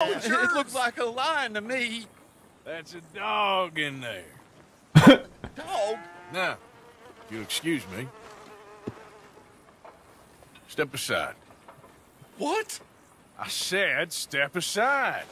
It looks like a lion to me. That's a dog in there. Dog? Now, if you'll excuse me. Step aside. What? I said step aside.